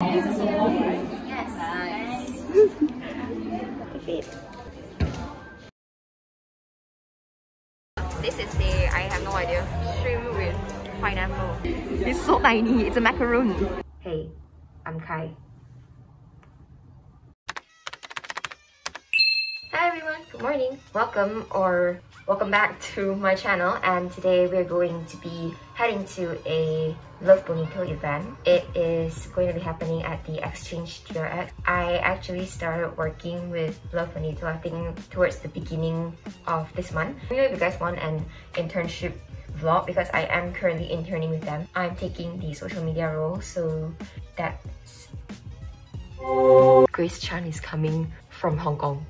Yes. Nice. This is the, I have no idea, shrimp with pineapple. It's so tiny, it's a macaroon. Hey, I'm Kai. Hi everyone, good morning. Welcome or welcome back to my channel and today we're going to be heading to a Love Bonito event. It is going to be happening at the Exchange TRX. I actually started working with Love Bonito I think towards the beginning of this month. Know if you guys want an internship vlog because I am currently interning with them. I'm taking the social media role so that's Grace Chan is coming from Hong Kong.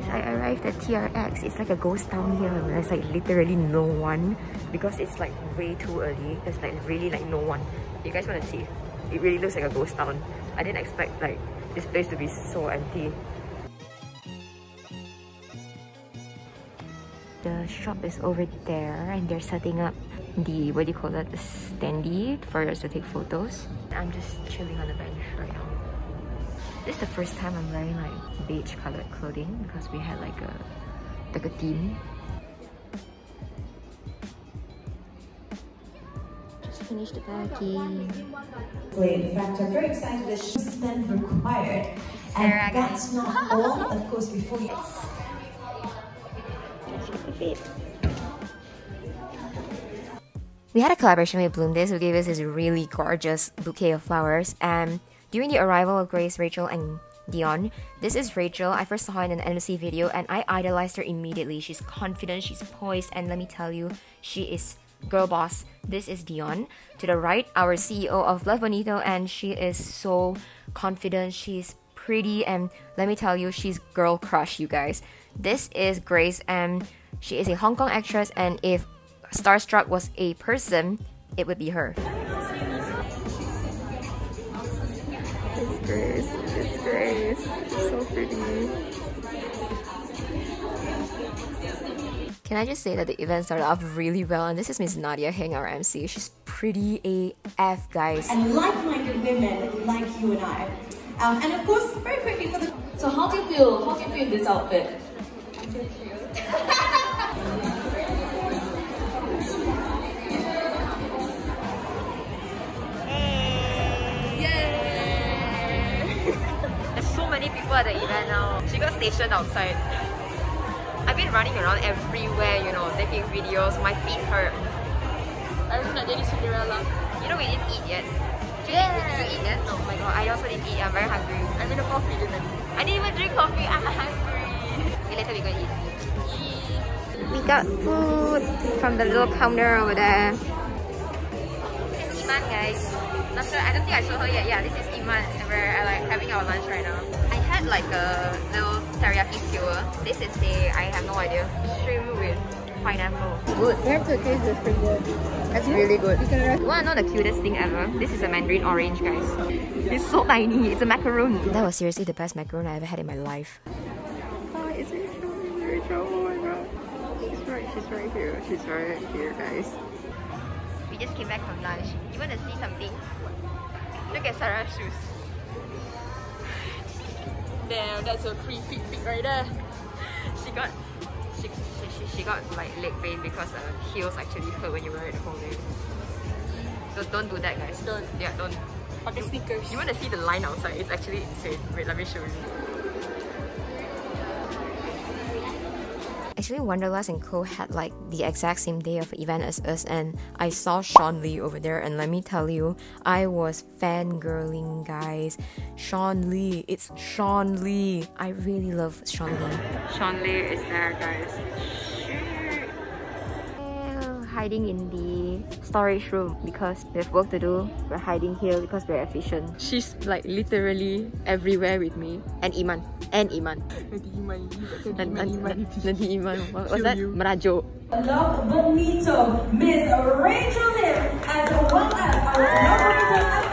I arrived at TRX. It's like a ghost town here. There's like literally no one because it's like way too early. There's like really like no one. You guys want to see? It really looks like a ghost town. I didn't expect like this place to be so empty. The shop is over there and they're setting up the, what do you call that, the standee for us to take photos. I'm just chilling on the bench right now. This is the first time I'm wearing like beige colored clothing because we had like a like a theme. Just finished the packing. In fact, I'm very excited that she's then required. And that's not all, of course, before you... We had a collaboration with Bloomdays who gave us this really gorgeous bouquet of flowers and during the arrival of Grace, Rachel, and Dione, this is Rachel. I first saw her in an MC video and I idolized her immediately. She's confident, she's poised, and let me tell you, she is girl boss. This is Dione. To the right, our CEO of Love Bonito, and she is so confident. She's pretty, and let me tell you, she's girl crush, you guys. This is Grace, and she is a Hong Kong actress, and if Starstruck was a person, it would be her. Grace. It's Grace. so pretty. Can I just say that the event started off really well and this is Miss Nadia Heng, our MC. She's pretty AF, guys. And like-minded women like you and I. Um, and of course, very quickly for the... So how do you feel? How do you feel in this outfit? I feel cute. people at the event now. She got stationed outside. I've been running around everywhere, you know, taking videos. My feet hurt. I was not dating Cinderella. You know, we didn't eat yet. Did, yeah. did you eat yet? Oh my god, I also didn't eat. I'm very hungry. I made a coffee, didn't I didn't even drink coffee. I'm hungry. Okay, later we go eat. We got food from the little counter over there. This is Iman, guys. Not sure. I don't think I showed her yet. Yeah, this is Iman. And We're uh, like having our lunch right now had like a little teriyaki skewer. This is the, I have no idea, shrimp with pineapple. Good. You have to taste this pretty good. That's really good. You wanna know the cutest thing ever? This is a mandarin orange, guys. It's so tiny. It's a macaroon. That was seriously the best macaroon I ever had in my life. Oh, it's Rachel. It's Rachel. Oh my god. She's right. She's right here. She's right here, guys. We just came back from lunch. You wanna see something? Look at Sarah's shoes. Damn, that's a free fit pick right there. she got she, she, she, got like leg pain because uh, heels actually hurt when you wear it the whole day. So don't do that guys. Don't. Yeah, don't. On the sneakers. You want to see the line outside? It's actually insane. Wait, let me show you. Actually, Wanderlust and Co had like the exact same day of event as us, and I saw Sean Lee over there. And let me tell you, I was fangirling, guys. Sean Lee, it's Sean Lee. I really love Sean Lee. Sean Lee is there, guys hiding in the storage room because we have work to do. We're hiding here because we're efficient. She's like literally everywhere with me. And Iman. And Iman. Nanti Iman. Nanti Iman. What was that? Merajuk. Love Bonito, Miss Rachel Lim, as well as our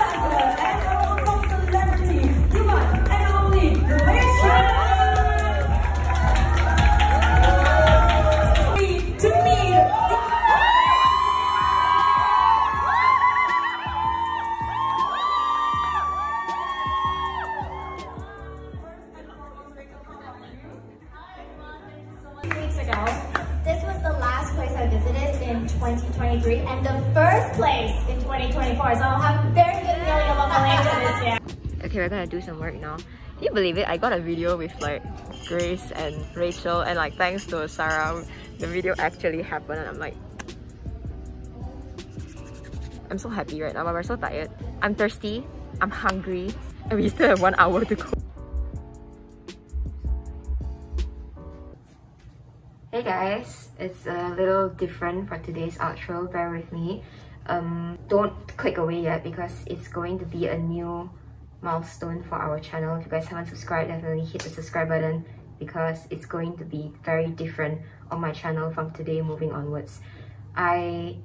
2023 and the first place in 2024. So I'll have a very good feeling about Malaysia this year. Okay, we're gonna do some work now. Can you believe it? I got a video with like Grace and Rachel and like thanks to Sarah, the video actually happened and I'm like I'm so happy right now, but we're so tired. I'm thirsty, I'm hungry, and we still have one hour to go. Hey guys, it's a little different for today's outro, bear with me. Um, don't click away yet because it's going to be a new milestone for our channel. If you guys haven't subscribed, definitely hit the subscribe button because it's going to be very different on my channel from today moving onwards. I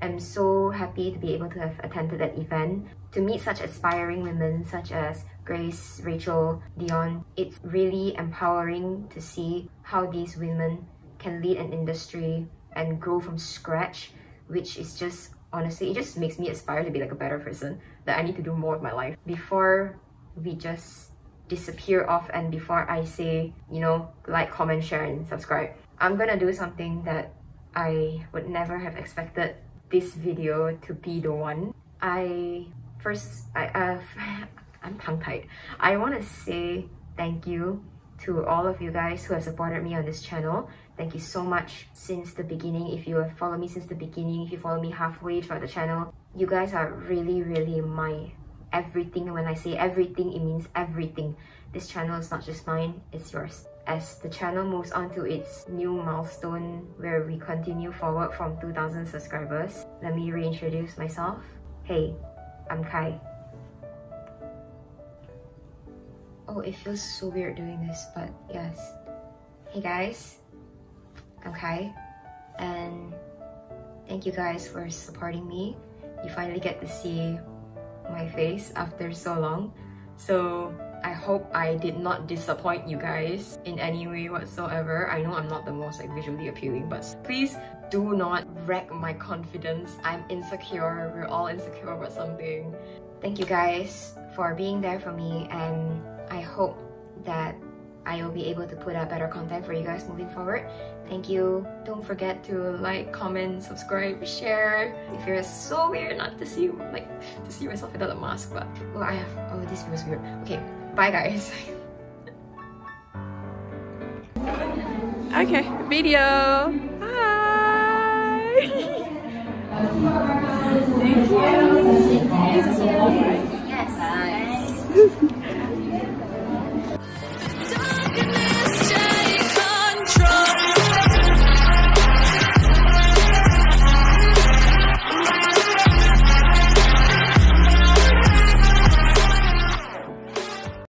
am so happy to be able to have attended that event. To meet such aspiring women such as Grace, Rachel, Dione, it's really empowering to see how these women can lead an industry and grow from scratch, which is just honestly, it just makes me aspire to be like a better person, that I need to do more of my life. Before we just disappear off and before I say, you know, like, comment, share, and subscribe, I'm gonna do something that I would never have expected this video to be the one. I first, I, uh, I'm tongue-tied. I want to say thank you to all of you guys who have supported me on this channel. Thank you so much since the beginning. If you have followed me since the beginning, if you follow me halfway throughout the channel, you guys are really, really my everything. And when I say everything, it means everything. This channel is not just mine, it's yours. As the channel moves on to its new milestone where we continue forward from 2000 subscribers, let me reintroduce myself. Hey, I'm Kai. Oh, it feels so weird doing this, but yes. Hey guys, I'm and thank you guys for supporting me. You finally get to see my face after so long. So I hope I did not disappoint you guys in any way whatsoever. I know I'm not the most like visually appealing, but please do not wreck my confidence. I'm insecure. We're all insecure about something. Thank you guys for being there for me and I hope that I will be able to put out better content for you guys moving forward. Thank you. Don't forget to like, comment, subscribe, share. It feels so weird not to see like to see myself without a mask, but oh I have oh this feels weird. Okay, bye guys. Okay, video. Bye.